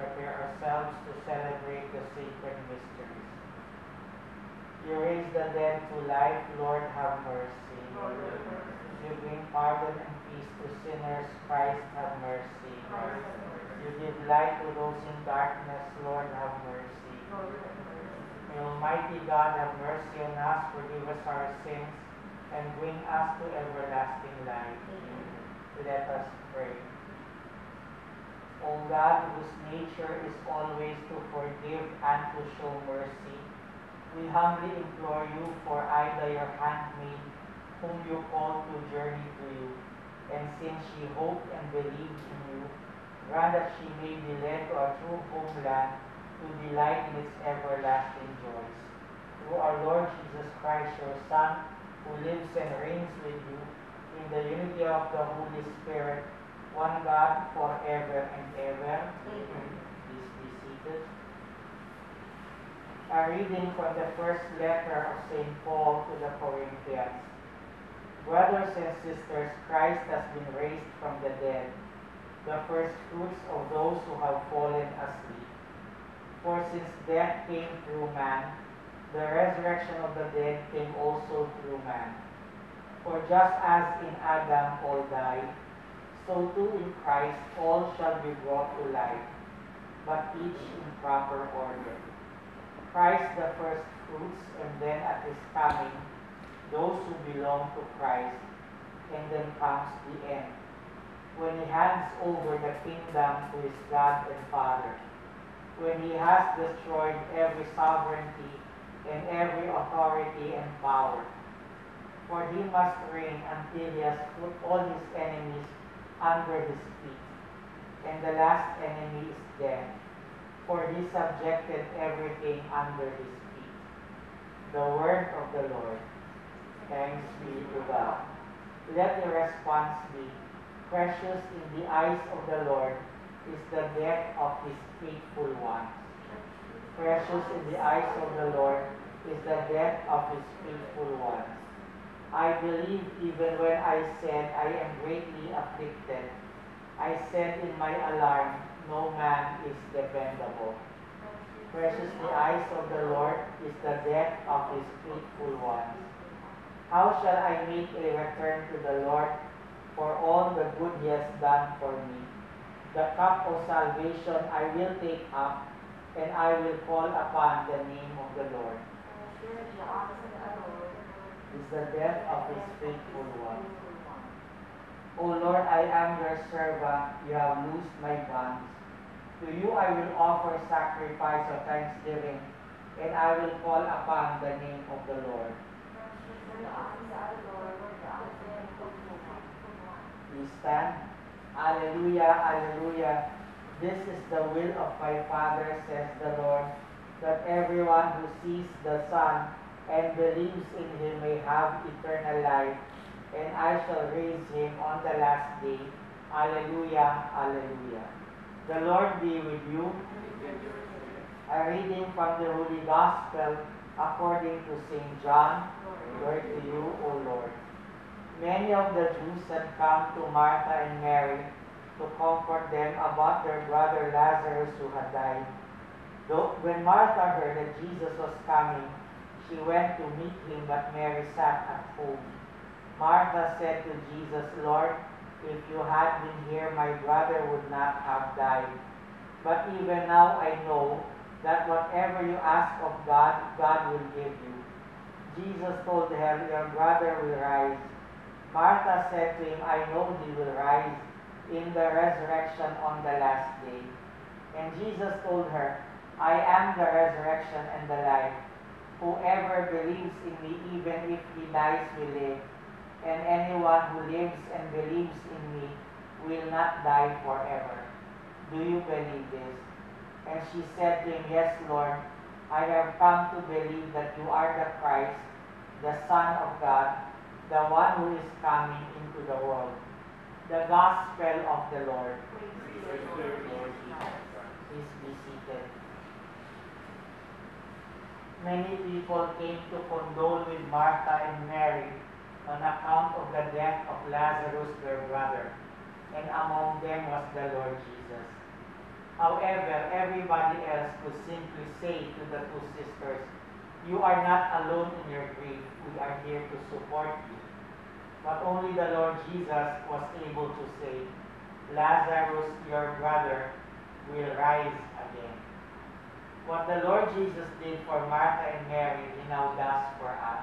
prepare ourselves to celebrate the sacred mysteries. You raise the dead to life, Lord, have mercy. Lord, have mercy. You bring pardon and peace to sinners, Christ, have mercy. Christ, have mercy. You give light to those in darkness, Lord, have mercy. Lord, have mercy. May Almighty God have mercy on us, forgive us our sins, and bring us to everlasting life. Let us pray. O God, whose nature is always to forgive and to show mercy, we humbly implore you for Aida, your handmaid, whom you called to journey to you, and since she hoped and believed in you, grant that she may be led to a true homeland to delight in its everlasting joys. Through our Lord Jesus Christ, your Son, who lives and reigns with you in the unity of the Holy Spirit, one God, forever and ever. Amen. Please be seated. A reading from the first letter of St. Paul to the Corinthians. Brothers and sisters, Christ has been raised from the dead, the first fruits of those who have fallen asleep. For since death came through man, the resurrection of the dead came also through man. For just as in Adam all died, so too in Christ all shall be brought to life, but each in proper order. Christ the first fruits, and then at his coming, those who belong to Christ, and then comes the end, when he hands over the kingdom to his God and Father, when he has destroyed every sovereignty and every authority and power. For he must reign until he has put all his enemies under his feet. And the last enemy is death, for he subjected everything under his feet. The word of the Lord. Thanks be to God. Let the response be, precious in the eyes of the Lord is the death of his faithful ones. Precious in the eyes of the Lord is the death of his faithful ones. I believe even when I said I am greatly afflicted. I said in my alarm, no man is dependable. Precious the eyes of the Lord is the death of his faithful ones. How shall I make a return to the Lord for all the good he has done for me? The cup of salvation I will take up, and I will call upon the name of the Lord. Is the death of his faithful one. O Lord, I am your servant, you have loosed my bonds. To you I will offer sacrifice of thanksgiving, and I will call upon the name of the Lord. Please stand. Alleluia, alleluia. This is the will of my Father, says the Lord, that everyone who sees the Son and believes in him may have eternal life, and I shall raise him on the last day. Alleluia, alleluia. The Lord be with you. A reading from the Holy Gospel according to St. John. Glory to you, O Lord. Many of the Jews had come to Martha and Mary to comfort them about their brother Lazarus who had died. Though when Martha heard that Jesus was coming, she went to meet him, but Mary sat at home. Martha said to Jesus, Lord, if you had been here, my brother would not have died. But even now I know that whatever you ask of God, God will give you. Jesus told her, Your brother will rise. Martha said to him, I know he will rise in the resurrection on the last day. And Jesus told her, I am the resurrection and the life. Whoever believes in me, even if he dies, will live. And anyone who lives and believes in me will not die forever. Do you believe this? And she said to him, Yes, Lord, I have come to believe that you are the Christ, the Son of God, the one who is coming into the world. The Gospel of the Lord. Please be seated. Many people came to condole with Martha and Mary on account of the death of Lazarus, their brother, and among them was the Lord Jesus. However, everybody else could simply say to the two sisters, You are not alone in your grief. We are here to support you. But only the Lord Jesus was able to say, Lazarus, your brother, will rise again. What the Lord Jesus did for Martha and Mary, He now does for us.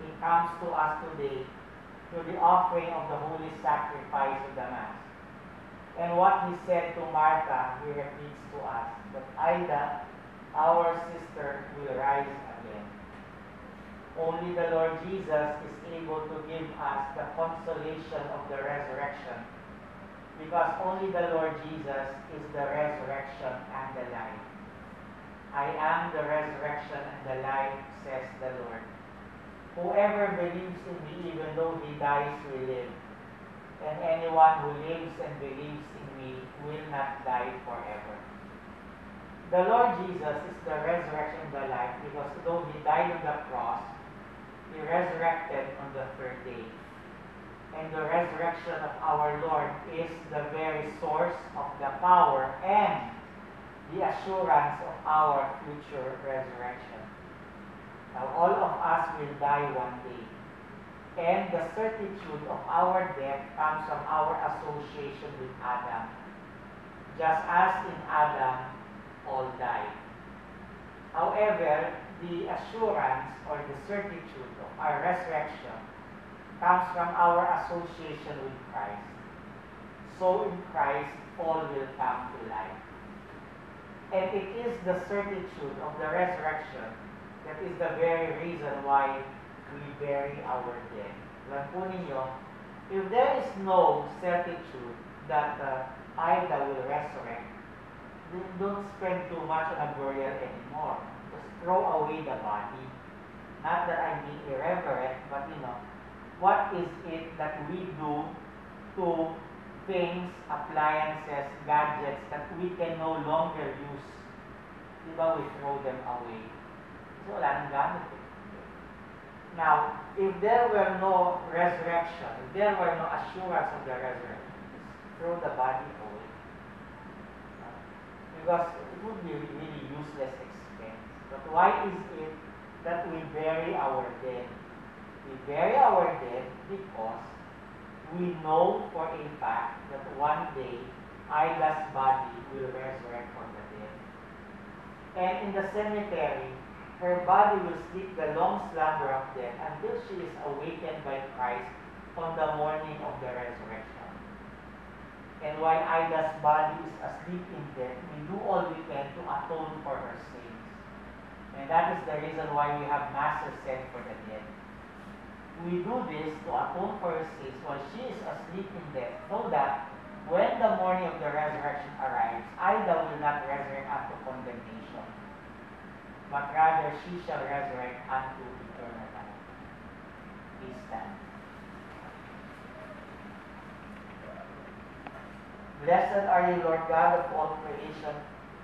He comes to us today through the offering of the holy sacrifice of the Mass. And what He said to Martha, He repeats to us, that Aida, our sister, will rise again. Only the Lord Jesus is able to give us the consolation of the resurrection because only the Lord Jesus is the resurrection and the life. I am the resurrection and the life, says the Lord. Whoever believes in me, even though he dies, will live. And anyone who lives and believes in me will not die forever. The Lord Jesus is the resurrection and the life because though he died on the cross, he resurrected on the third day. And the resurrection of our Lord is the very source of the power and the assurance of our future resurrection. Now, all of us will die one day. And the certitude of our death comes from our association with Adam. Just as in Adam, all died. However, the assurance or the certitude of our resurrection comes from our association with Christ. So in Christ, all will come to life. And it is the certitude of the resurrection that is the very reason why we bury our dead. Alam po ninyo, if there is no certitude that uh, Aida will resurrect, then don't spend too much on a burial anymore. Just throw away the body. Not that I'm being irreverent, but you know, what is it that we do to things, appliances, gadgets that we can no longer use? Di ba we throw them away? Kasi wala nang gamit eh. Now, if there were no resurrection, if there were no assurance of the resurrection, throw the body away. Because it would be really useless expense. But why is it that we bury our dead? We bury our dead because we know for a fact that one day Aida's body will resurrect from the dead. And in the cemetery, her body will sleep the long slumber of death until she is awakened by Christ on the morning of the resurrection. And while Aida's body is asleep in death, we do all we can to atone for her sins. And that is the reason why we have masses said for the dead. We do this to atone for her sins while she is asleep in death, so that when the morning of the resurrection arrives, Aida will not resurrect unto condemnation, but rather she shall resurrect unto eternal life. Please stand. Blessed are you, Lord God of all creation,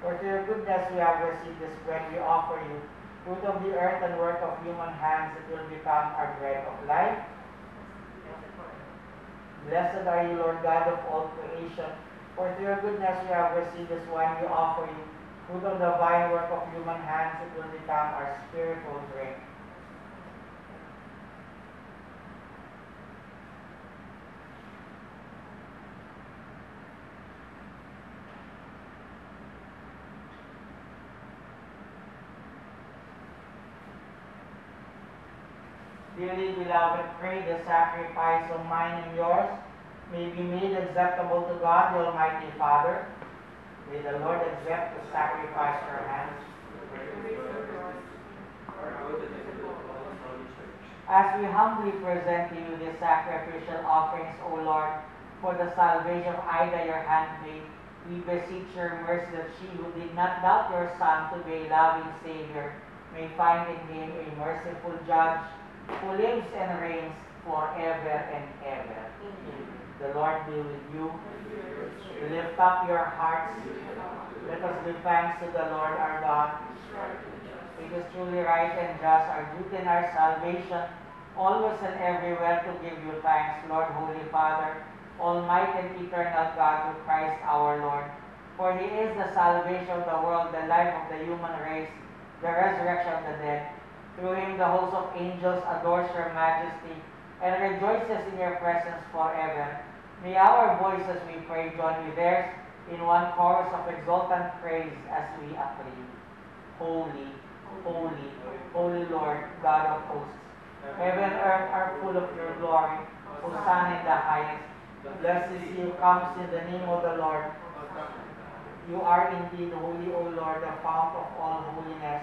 for to your goodness we have received this bread we offer you, fruit of the earth and work of human hands, it will become our bread of life. Blessed are you, Lord God of all creation, for through your goodness we have received this wine we offer you, fruit of the vine work of human hands, it will become our spiritual drink. Dearly beloved, pray the sacrifice of mine and yours may be made acceptable to God, the Almighty Father. May the Lord accept the sacrifice for our hands. As we humbly present to you these sacrificial offerings, O Lord, for the salvation of Aida, your handmaid, we beseech your mercy that she who did not doubt your Son to be a loving Savior may find in him a merciful judge who lives and reigns forever and ever. Mm-hmm. The Lord be with you. Mm-hmm. Lift up your hearts. Let us give thanks to the Lord our God. It is truly right and just, our duty and our salvation, always and everywhere to give you thanks, Lord, Holy Father, Almighty and eternal God, through Christ our Lord. For he is the salvation of the world, the life of the human race, the resurrection of the dead. Through him the host of angels adores your majesty and rejoices in your presence forever. May our voices, we pray, join with theirs in one chorus of exultant praise as we acclaim. Holy, holy, holy Lord, God of hosts. Heaven and earth are full of your glory. Hosanna in the highest. Blessed is he who comes in the name of the Lord. You are indeed holy, O Lord, the fount of all holiness.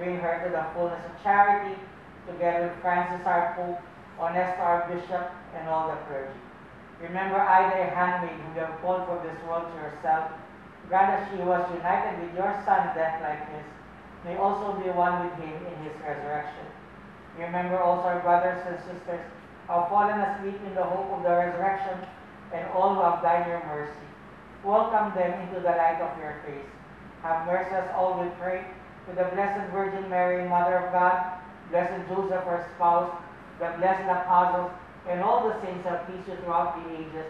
Bring her to the fullness of charity, together with Francis our Pope, Honesto our Bishop, and all the clergy. Remember Aida, a handmaid whom you have called from this world to yourself. Grant that she was united with your Son, death like his, may also be one with him in his resurrection. Remember also our brothers and sisters have fallen asleep in the hope of the resurrection, and all who have died in your mercy. Welcome them into the light of your face. Have mercy as all we pray to the Blessed Virgin Mary, Mother of God, Blessed Joseph, her spouse, the blessed apostles, and all the saints of peace throughout the ages.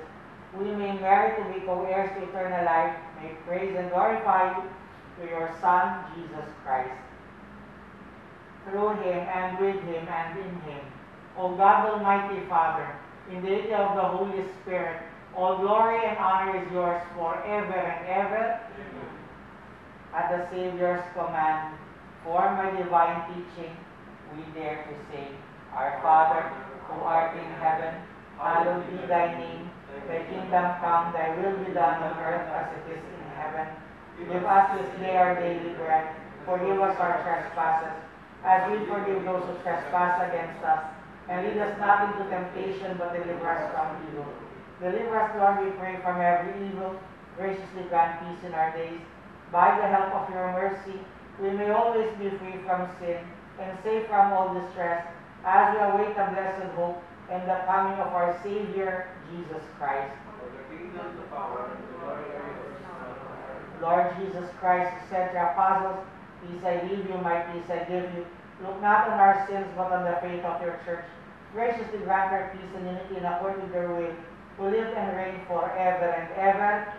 We may merit to be co-heirs to eternal life. May praise and glorify you through your Son, Jesus Christ. Through him, and with him, and in him, O God Almighty Father, in the unity of the Holy Spirit, all glory and honor is yours forever and ever. At the Savior's command, formed by divine teaching, we dare to say, Our Father, who art in heaven, hallowed be thy name. Thy kingdom come, thy will be done on earth as it is in heaven. Give us this day our daily bread. Forgive us our trespasses, as we forgive those who trespass against us. And lead us not into temptation, but deliver us from evil. Deliver us, Lord, we pray, from every evil. Graciously grant peace in our days. By the help of your mercy, we may always be free from sin and safe from all distress, as we await the blessed hope and the coming of our Savior, Jesus Christ. Lord Jesus Christ, who said to your apostles, Peace I leave you, my peace I give you. Look not on our sins, but on the faith of your church. Graciously grant her peace and unity in accordance with your will, who live and reign forever and ever.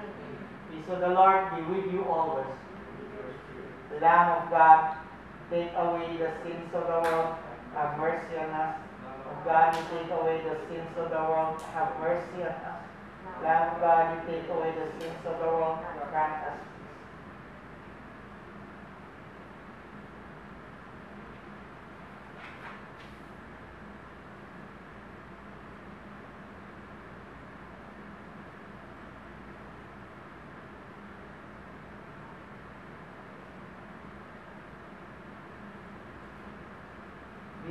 Peace of the Lord be with you always. Lamb of God, take away the sins of the world, have mercy on us. God, you take away the sins of the world, have mercy on us. Lamb of God, you take away the sins of the world, grant us peace.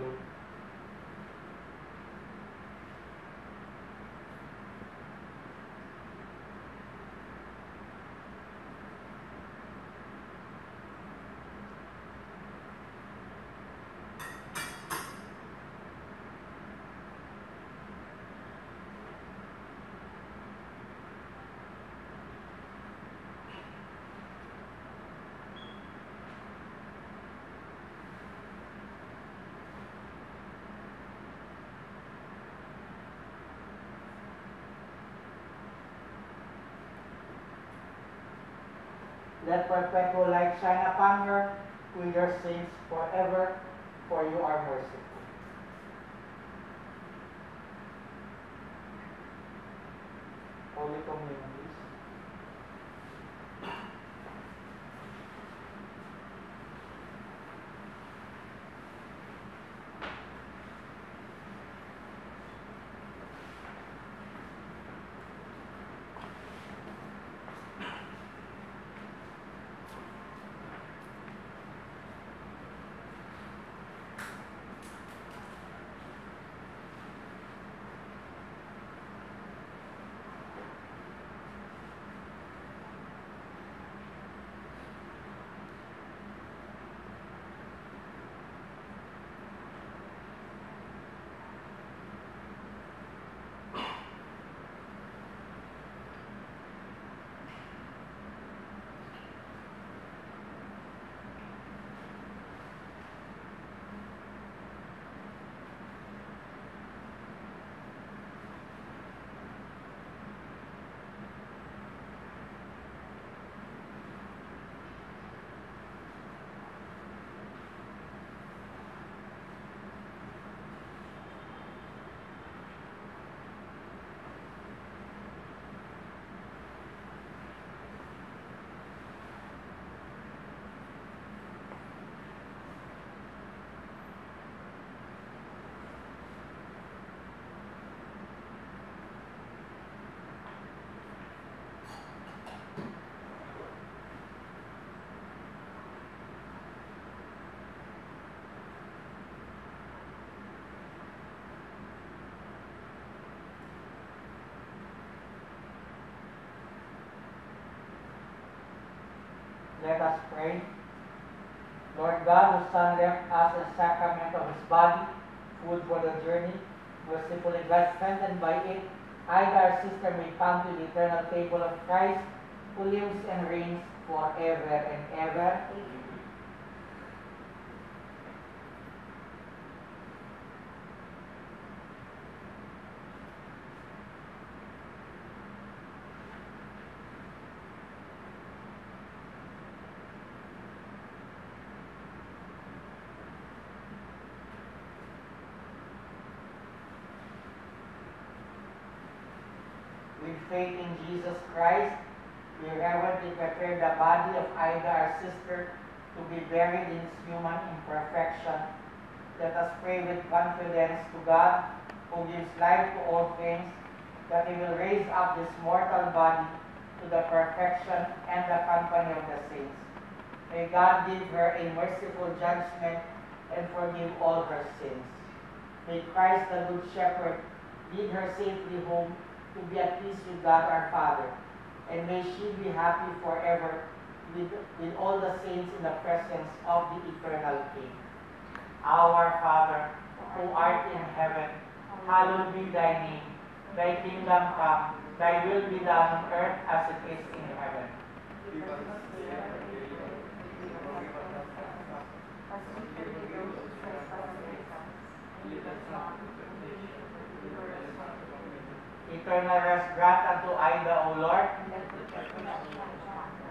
Let perpetual light shine upon her with your saints forever, for you are merciful. Let us pray. Lord God, whose Son left us a sacrament of his body, food for the journey, mercifully God strengthened by it, I, our sister, may come to the eternal table of Christ, who lives and reigns forever and ever. With faith in Jesus Christ, we reverently prepare the body of Aida, our sister, to be buried in its human imperfection. Let us pray with confidence to God, who gives life to all things, that He will raise up this mortal body to the perfection and the company of the saints. May God give her a merciful judgment and forgive all her sins. May Christ, the Good Shepherd, lead her safely home to be at peace with God our Father. And may she be happy forever with, with all the saints in the presence of the eternal King. Our Father, who art in heaven, hallowed be thy name. Thy kingdom come, thy will be done on earth as it is in heaven. Give us this day our daily bread, and forgive us our trespasses, as we forgive those who trespass against us. And lead us not into temptation, but deliver us from evil. Eternal rest grant unto Aida, O Lord.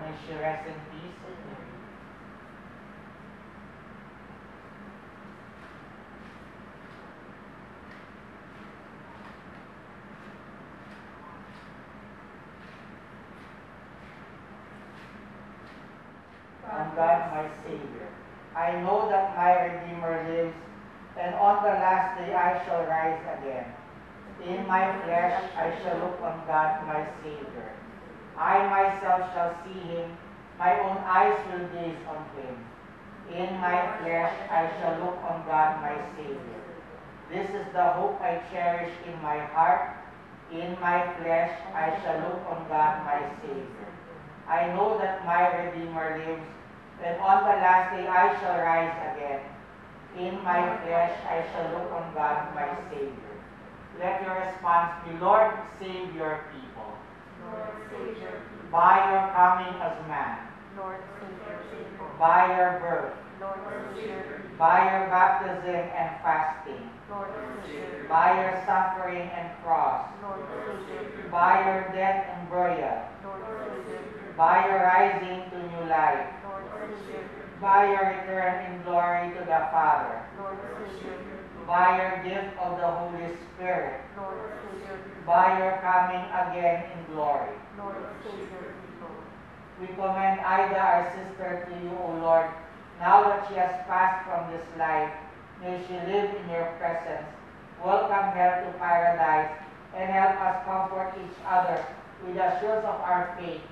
May she rest in peace. on God my Savior. I know that my Redeemer lives, and on the last day I shall rise again. In my flesh I shall look on God my Savior. I myself shall see him, my own eyes will gaze on him. In my flesh I shall look on God my Savior. This is the hope I cherish in my heart. In my flesh I shall look on God my Savior. I know that my Redeemer lives, and on the last day I shall rise again. In my flesh I shall look on God my Savior. Let your response be, Lord, save your people. Lord, save your people. By your coming as man, Lord, save your people. by your birth, Lord, save your people. by your baptism and fasting, Lord, save your people. by your suffering and cross, Lord, save your people. by your death and burial, Lord, save your people. by your rising to new life, Lord, save your people. by your return in glory to the Father, Lord, save your people. By your gift of the Holy Spirit, Lord, save your people. by your coming again in glory. Lord, save your people. We commend Aida, our sister, to you, O Lord. Now that she has passed from this life, may she live in your presence. Welcome her to paradise and help us comfort each other with the assurance of our faith.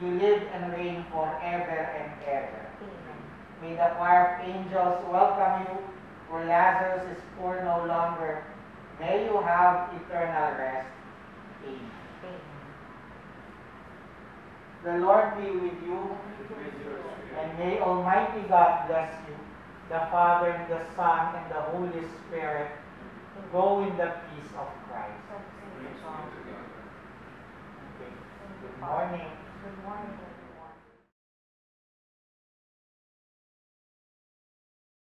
You live and reign forever and ever. Amen. May the choir of angels welcome you, for Lazarus is poor no longer. May you have eternal rest. Amen. The Lord be with you. And may Almighty God bless you, the Father, and the Son, and the Holy Spirit. Go in the peace of Christ. Thanks be to God. Okay. Thank you, Good morning. Good morning.